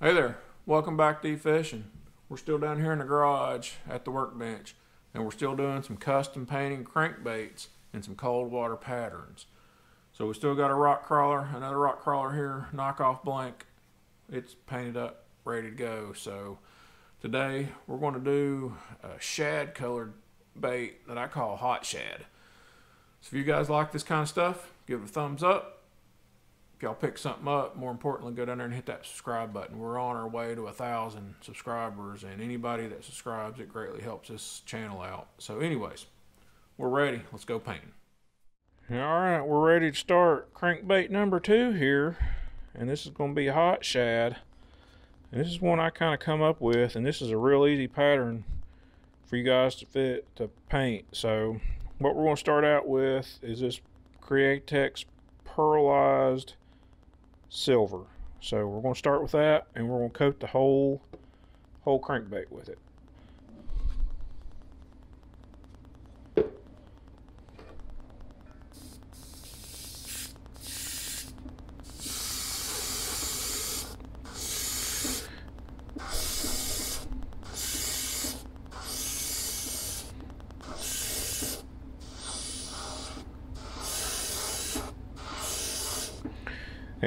Hey there, welcome back to fishing. We're still down here in the garage at the workbench, and we're still doing some custom painting crankbaits and some cold water patterns. So we still got a rock crawler, another rock crawler here, knockoff blank. It's painted up, ready to go. So today we're going to do a shad colored bait that I call hot shad. So if you guys like this kind of stuff, give it a thumbs up if y'all pick something up, more importantly, go down there and hit that subscribe button. We're on our way to a thousand subscribers, and anybody that subscribes, it greatly helps this channel out. So, anyways, we're ready. Let's go painting. All right, we're ready to start crankbait number two here, and this is going to be a hot shad. And this is one I kind of come up with, and this is a real easy pattern for you guys to fit to paint. So, what we're going to start out with is this Createx pearlized silver. So we're going to start with that and we're going to coat the whole whole crankbait with it.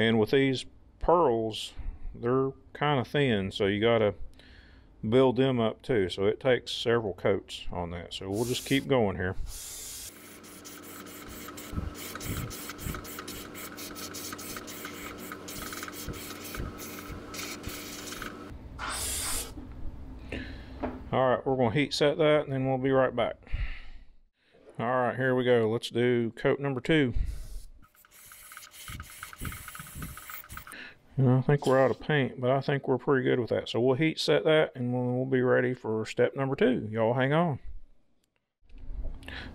And with these pearls, they're kind of thin, so you got to build them up too. So it takes several coats on that. So we'll just keep going here. All right, we're going to heat set that and then we'll be right back. All right, here we go. Let's do coat number two. And I think we're out of paint, but I think we're pretty good with that. So we'll heat set that and we'll, we'll be ready for step number two. Y'all hang on.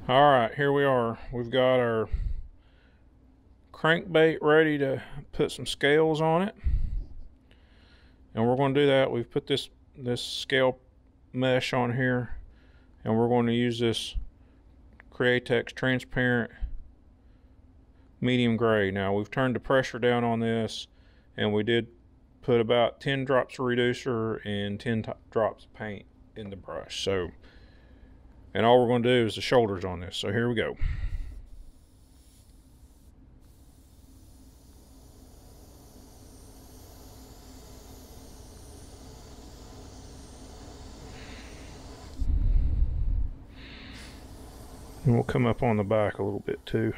All right, here we are. We've got our crankbait ready to put some scales on it. And we're going to do that. We've put this, this scale mesh on here and we're going to use this Createx transparent medium gray. Now we've turned the pressure down on this and we did put about 10 drops of reducer and 10 drops of paint in the brush. So and all we're going to do is the shoulders on this. So here we go. And we'll come up on the back a little bit too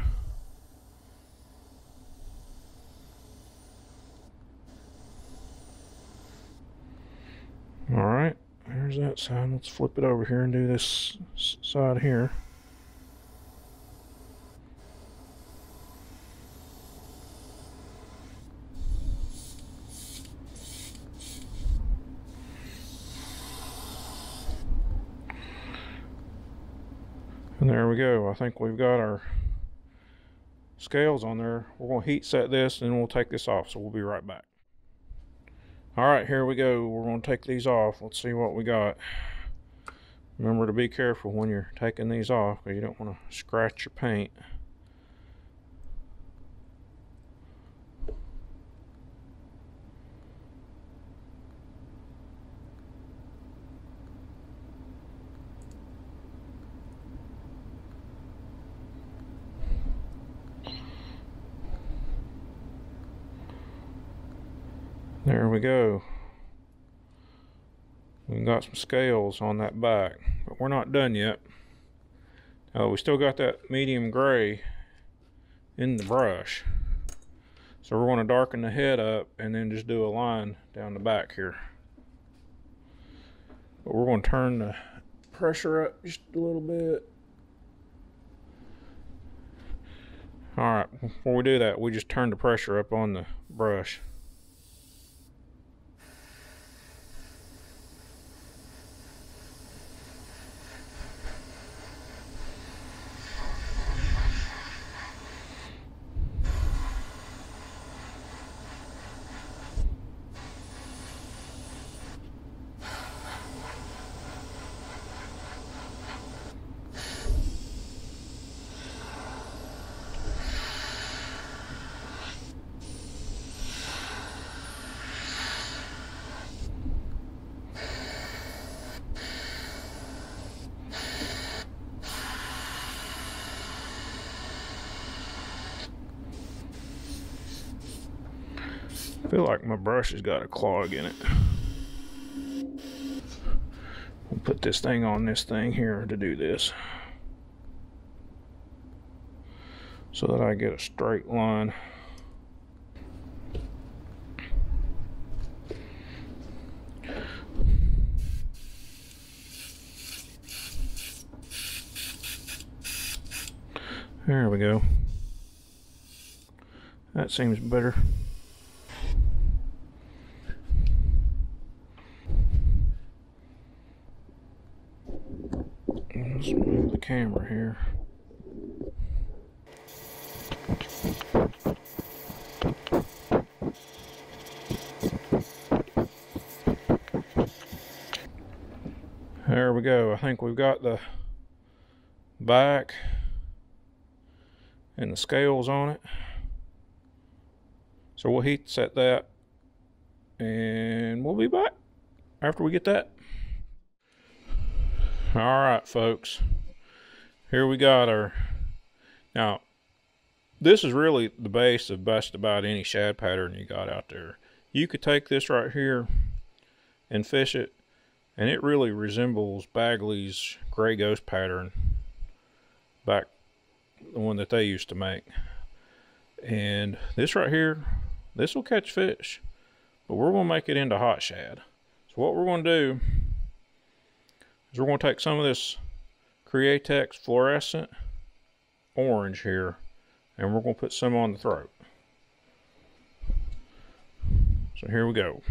All right, there's that side. Let's flip it over here and do this side here. And there we go. I think we've got our scales on there. We're going to heat set this and we'll take this off. So we'll be right back. All right, here we go. We're going to take these off. Let's see what we got. Remember to be careful when you're taking these off because you don't want to scratch your paint. There we go. We've got some scales on that back, but we're not done yet. Uh, we still got that medium gray in the brush. So we're going to darken the head up and then just do a line down the back here. But we're going to turn the pressure up just a little bit. All right, before we do that, we just turn the pressure up on the brush. Feel like my brush has got a clog in it. We'll put this thing on this thing here to do this. So that I get a straight line. There we go. That seems better. Let's move the camera here. There we go. I think we've got the back and the scales on it. So we'll heat set that and we'll be back after we get that. All right, folks. Here we got our. Now, this is really the base of best about any shad pattern you got out there. You could take this right here and fish it, and it really resembles Bagley's Gray Ghost pattern back the one that they used to make. And this right here, this will catch fish, but we're going to make it into hot shad. So what we're going to do is we're going to take some of this Createx fluorescent orange here, and we're going to put some on the throat. So here we go.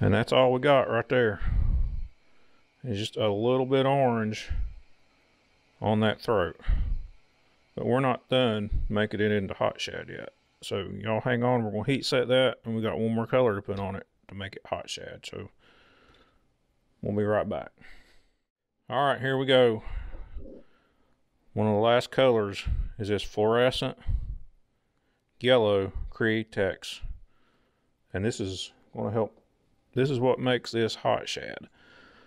And that's all we got right there. It's just a little bit orange on that throat. But we're not done making it into hot shad yet. So y'all hang on, we're gonna heat set that and we got one more color to put on it to make it hot shad. So we'll be right back. All right, here we go. One of the last colors is this fluorescent yellow Createx. And this is going to help this is what makes this hot shad.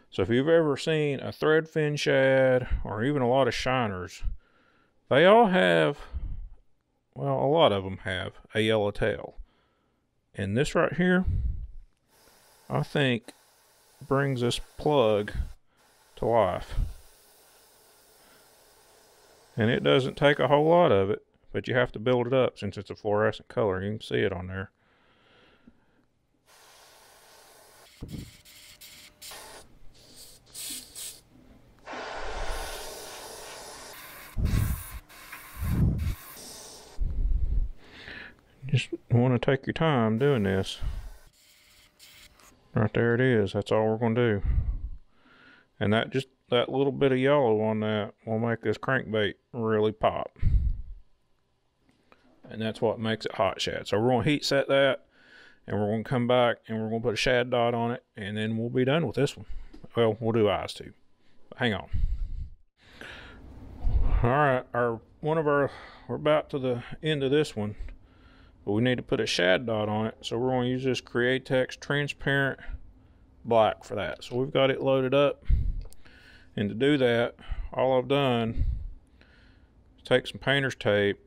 So if you've ever seen a threadfin shad or even a lot of shiners, they all have, well, a lot of them have a yellow tail. And this right here, I think brings this plug to life. And it doesn't take a whole lot of it, but you have to build it up since it's a fluorescent color. You can see it on there. Just want to take your time doing this. Right there it is. That's all we're going to do. And that just, that little bit of yellow on that will make this crankbait really pop. And that's what makes it hot shad. So we're going to heat set that and we're going to come back and we're going to put a shad dot on it and then we'll be done with this one. Well, we'll do eyes too. Hang on. All right, our one of our we're about to the end of this one, but we need to put a shad dot on it. So we're going to use this Createx transparent black for that. So we've got it loaded up. And to do that, all I've done is take some painter's tape,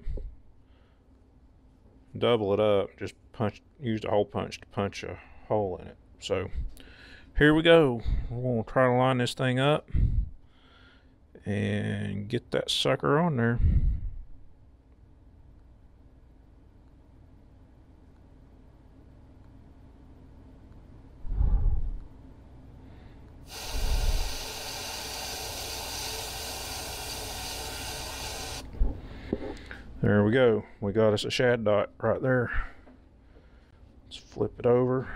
double it up, just punch used a hole punch to punch a hole in it. So here we go. We're gonna try to line this thing up and get that sucker on there. There we go. We got us a shad dot right there. Let's flip it over.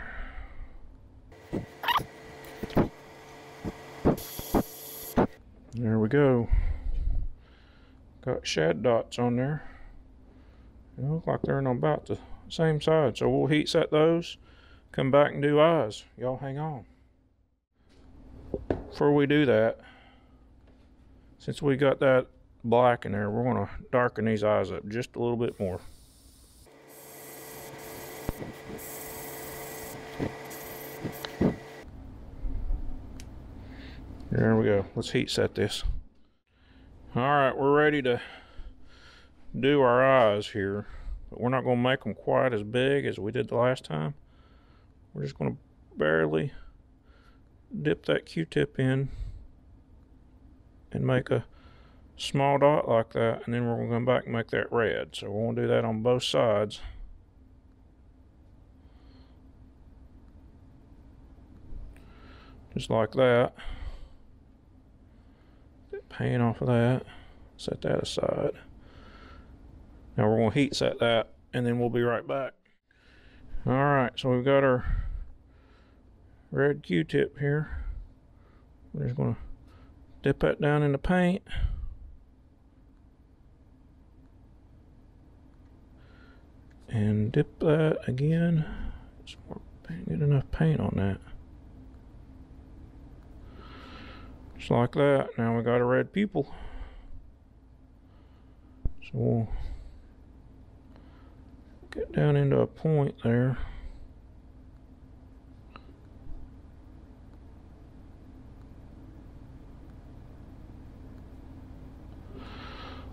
There we go. Got shad dots on there. They look like they're on about the same side. So we'll heat set those, come back and do eyes. Y'all hang on. Before we do that, since we got that black in there, we're gonna darken these eyes up just a little bit more. There we go. Let's heat set this. All right, we're ready to do our eyes here, but we're not going to make them quite as big as we did the last time. We're just going to barely dip that Q-tip in and make a small dot like that, and then we're going to come back and make that red. So we're going to do that on both sides. Just like that paint off of that, set that aside. Now we're going to heat set that and then we'll be right back. All right, so we've got our red Q-tip here. We're just going to dip that down in the paint. And dip that again. Just Get enough paint on that. Just like that. Now we got a red pupil. So we'll get down into a point there.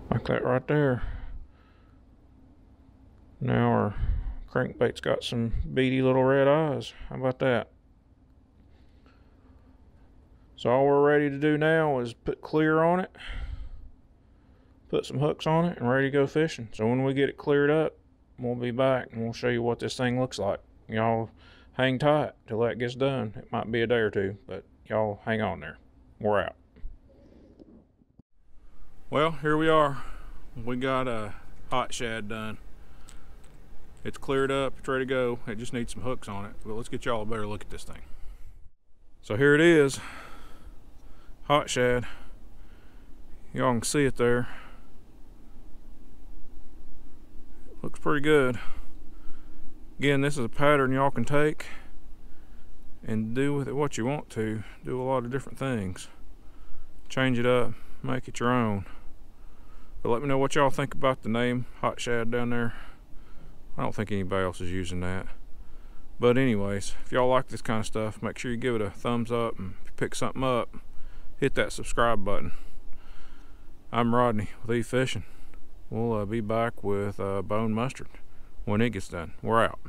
Like that right there. Now our crankbait's got some beady little red eyes. How about that? So all we're ready to do now is put clear on it, put some hooks on it, and ready to go fishing. So when we get it cleared up, we'll be back and we'll show you what this thing looks like. Y'all hang tight till that gets done. It might be a day or two, but y'all hang on there. We're out. Well, here we are. We got a hot shad done. It's cleared up, it's ready to go. It just needs some hooks on it. But let's get y'all a better look at this thing. So here it is hot shad. Y'all can see it there. Looks pretty good. Again, this is a pattern y'all can take and do with it what you want to. Do a lot of different things. Change it up, make it your own. But let me know what y'all think about the name Hot Shad down there. I don't think anybody else is using that. But anyways, if y'all like this kind of stuff, make sure you give it a thumbs up and pick something up hit that subscribe button. I'm Rodney with E Fishing. We'll uh, be back with uh, bone mustard when it gets done. We're out.